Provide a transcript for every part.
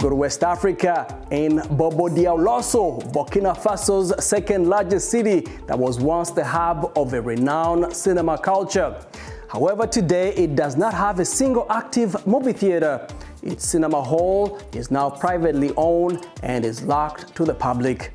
go to West Africa in Bobo Dioulasso, Burkina Faso's second largest city that was once the hub of a renowned cinema culture. However, today it does not have a single active movie theater. Its cinema hall is now privately owned and is locked to the public.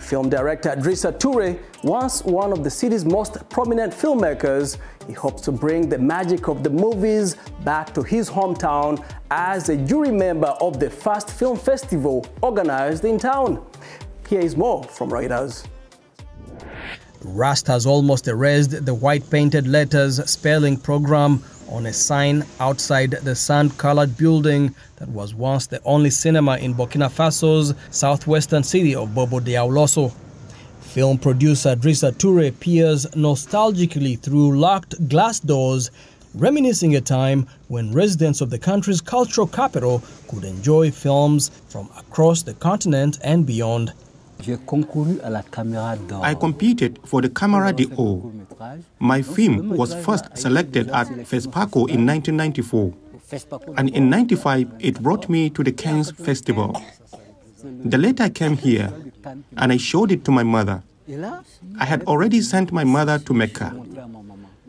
Film director Drissa Touré, once one of the city's most prominent filmmakers, he hopes to bring the magic of the movies back to his hometown as a jury member of the first film festival organized in town. Here is more from Reuters. Rust has almost erased the white painted letters spelling program on a sign outside the sand-colored building that was once the only cinema in Burkina Faso's southwestern city of Bobo Dioulasso. Film producer Drissa Touré peers nostalgically through locked glass doors, reminiscing a time when residents of the country's cultural capital could enjoy films from across the continent and beyond. I competed for the Camera d'Or. My film was first selected at FESPACO in 1994, and in 95 it brought me to the Cannes Festival. The later came here, and I showed it to my mother. I had already sent my mother to Mecca,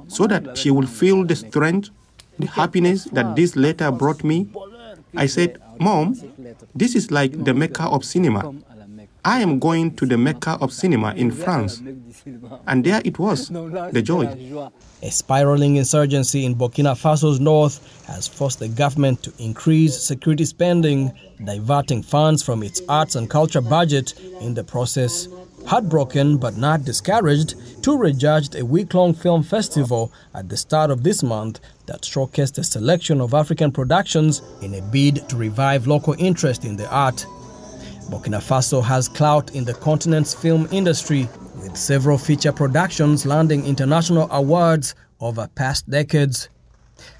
so that she would feel the strength, the happiness that this letter brought me. I said, Mom, this is like the Mecca of cinema. I am going to the Mecca of cinema in France. And there it was, the joy. A spiraling insurgency in Burkina Faso's north has forced the government to increase security spending, diverting funds from its arts and culture budget in the process. Heartbroken but not discouraged, Touré judged a week-long film festival at the start of this month that showcased a selection of African productions in a bid to revive local interest in the art. Burkina Faso has clout in the continent's film industry, with several feature productions landing international awards over past decades.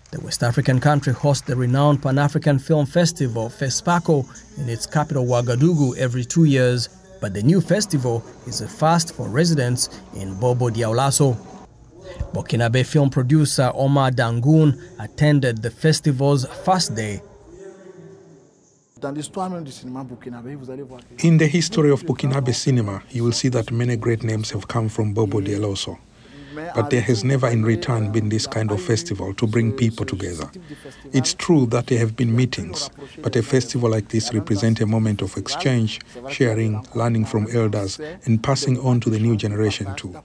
The West African country hosts the renowned Pan-African Film Festival, FESPACO, in its capital Ouagadougou every two years, but the new festival is a first for residents in Bobo Dioulasso. Burkinabe film producer Omar Dangoun attended the festival's first day in the history of Burkinabe cinema, you will see that many great names have come from Bobo Dioulasso. But there has never in return been this kind of festival to bring people together. It's true that there have been meetings, but a festival like this represents a moment of exchange, sharing, learning from elders, and passing on to the new generation too.